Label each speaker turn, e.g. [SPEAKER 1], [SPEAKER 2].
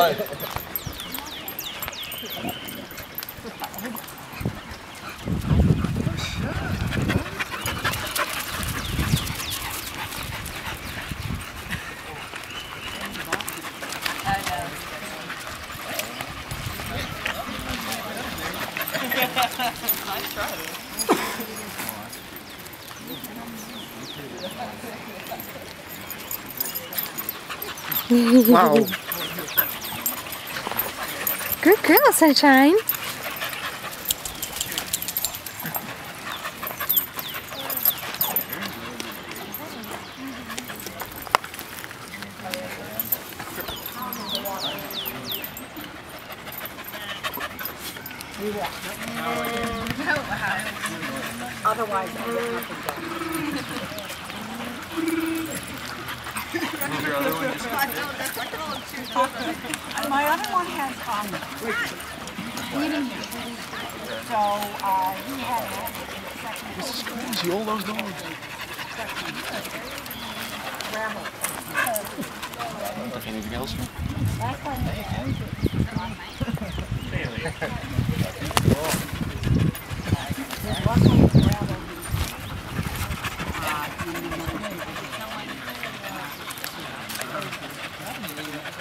[SPEAKER 1] Why?
[SPEAKER 2] wow. Good girl, Sunshine.
[SPEAKER 3] Otherwise, I would have to My other one has, um, eating here. So, uh, he had it in the second.
[SPEAKER 1] This is crazy. All those dogs.
[SPEAKER 3] Ramble.
[SPEAKER 1] Anything else?
[SPEAKER 3] Last time he had There's one way to ramble.